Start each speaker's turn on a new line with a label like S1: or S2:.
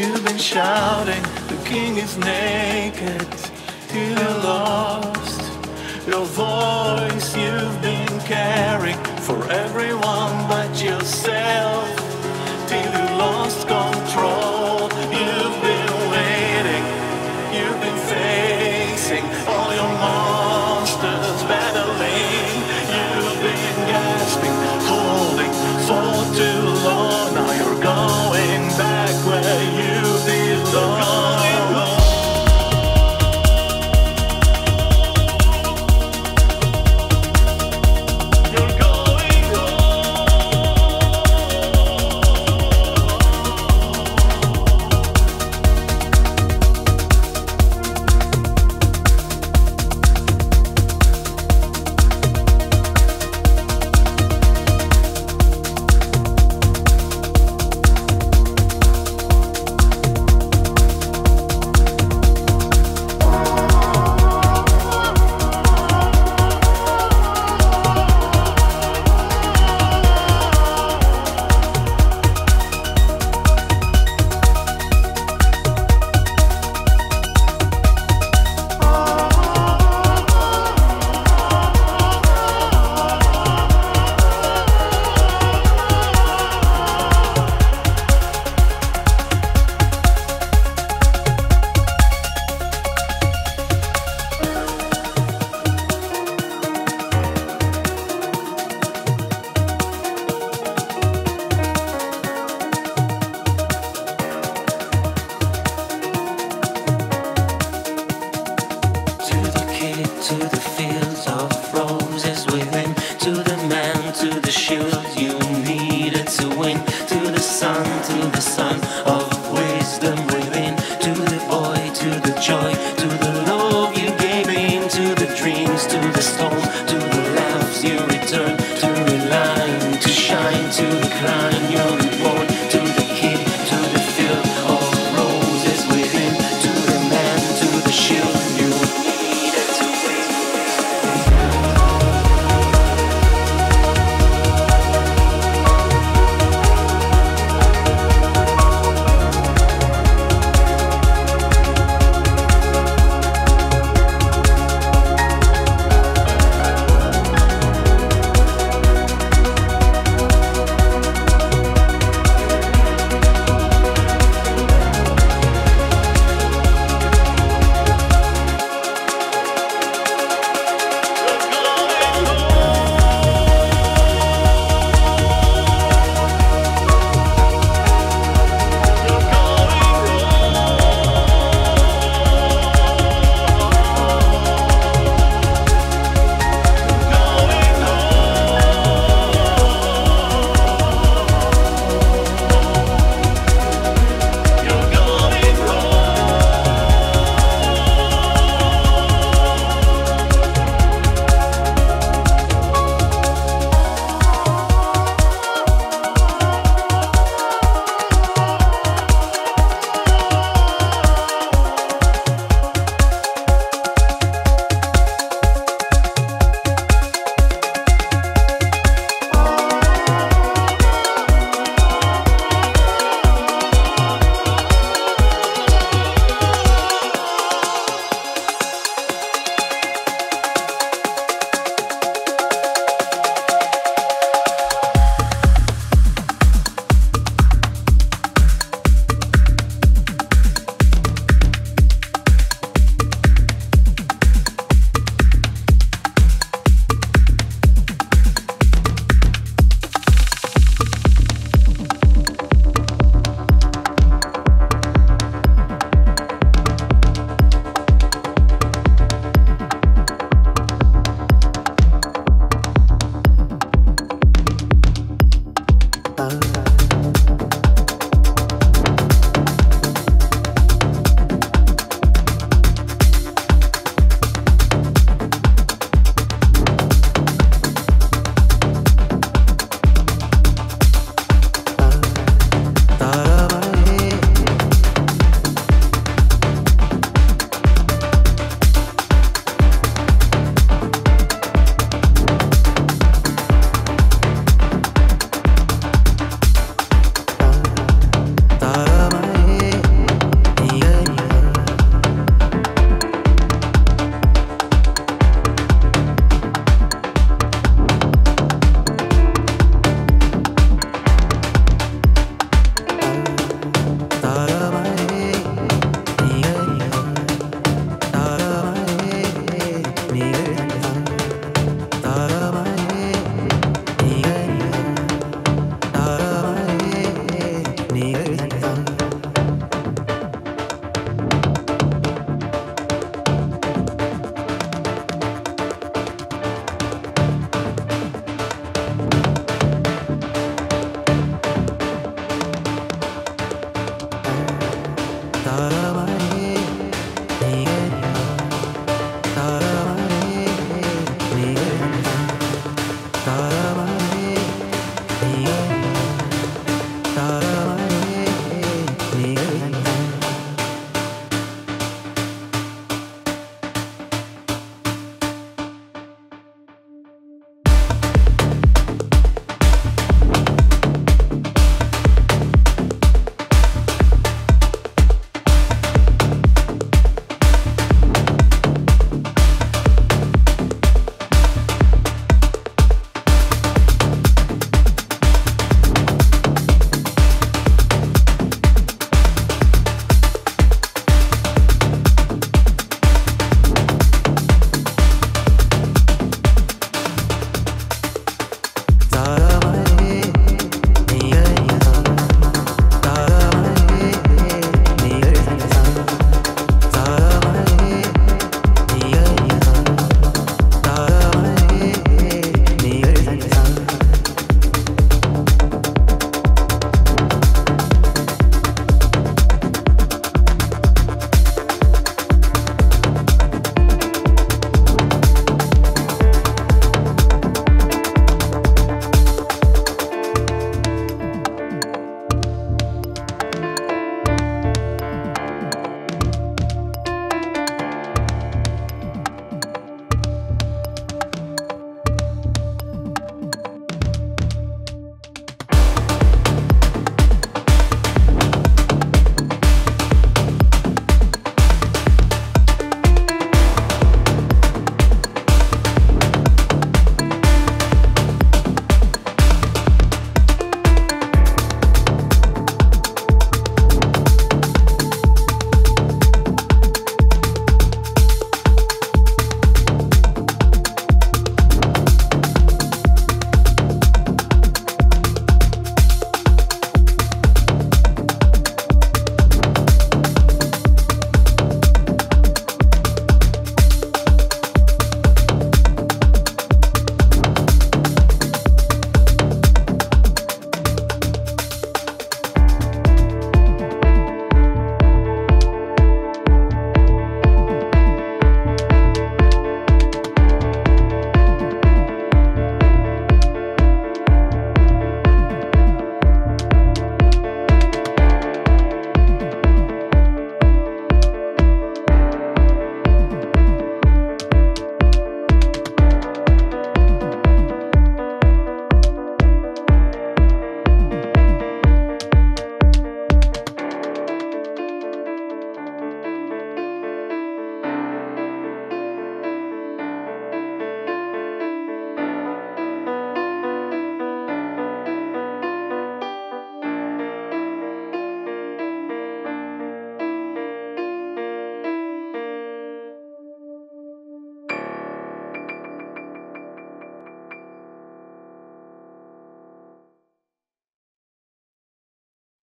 S1: You've been shouting, the king is naked, till you're lost. Your voice you've been carrying for everyone but yourself.